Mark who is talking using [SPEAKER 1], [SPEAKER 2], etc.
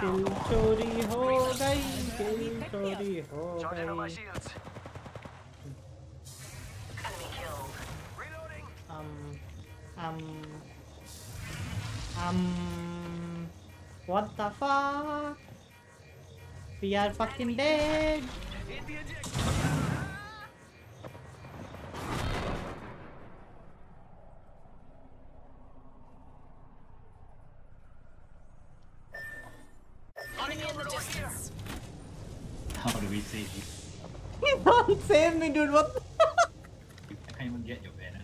[SPEAKER 1] दिल चोरी हो गई दिल चोरी हो
[SPEAKER 2] Charging on my
[SPEAKER 1] गई
[SPEAKER 2] shields.
[SPEAKER 3] Enemy killed.
[SPEAKER 2] Reloading.
[SPEAKER 1] um um um what the fuck we are fucking dead
[SPEAKER 3] distance.
[SPEAKER 4] How do we save you?
[SPEAKER 1] You can't save me, dude. What?
[SPEAKER 4] I can't even get your banner.